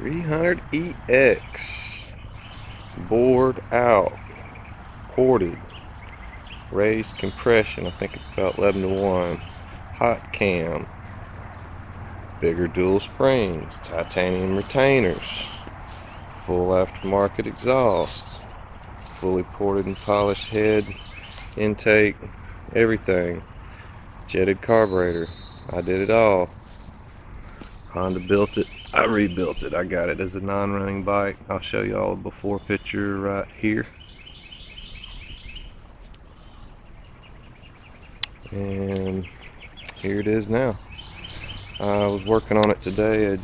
300EX. Bored out. Ported. Raised compression. I think it's about 11 to 1. Hot cam. Bigger dual springs. Titanium retainers. Full aftermarket exhaust. Fully ported and polished head. Intake. Everything. Jetted carburetor. I did it all. Honda built it. I rebuilt it. I got it as a non-running bike. I'll show you all a before picture right here. And here it is now. I was working on it today. I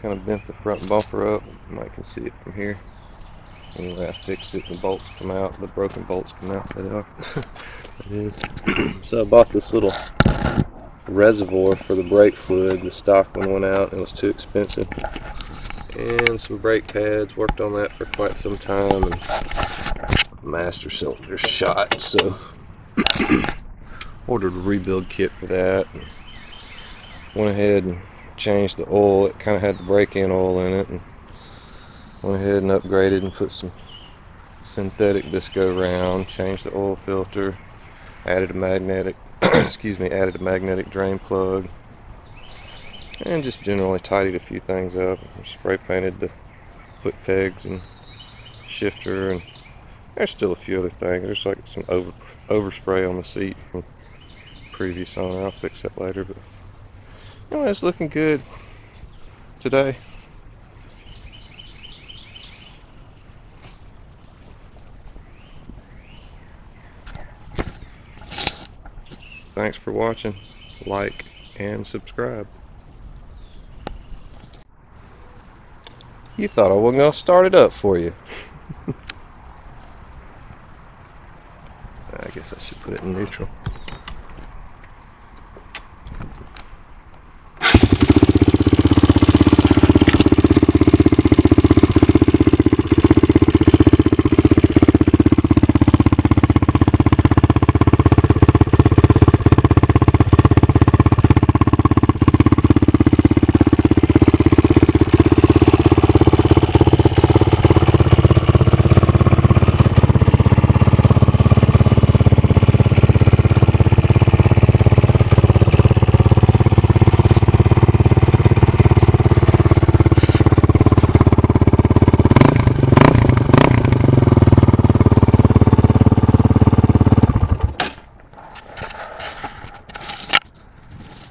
kind of bent the front bumper up. You might can see it from here. Anyway, I fixed it. The bolts come out. The broken bolts come out. It is. so I bought this little reservoir for the brake fluid. The stock one went out. It was too expensive. And some brake pads. Worked on that for quite some time. And master cylinder shot. So ordered a rebuild kit for that. Went ahead and changed the oil. It kind of had the break-in oil in it. And went ahead and upgraded and put some synthetic this go round. Changed the oil filter. Added a magnetic excuse me, added a magnetic drain plug and just generally tidied a few things up. Spray painted the foot pegs and shifter and there's still a few other things. There's like some over overspray on the seat from previous owner. I'll fix that later, but anyway, it's looking good today. Thanks for watching. Like and subscribe. You thought I wasn't going to start it up for you. I guess I should put it in neutral.